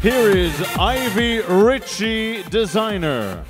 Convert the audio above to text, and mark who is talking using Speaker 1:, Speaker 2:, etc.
Speaker 1: Here is Ivy Ritchie Designer.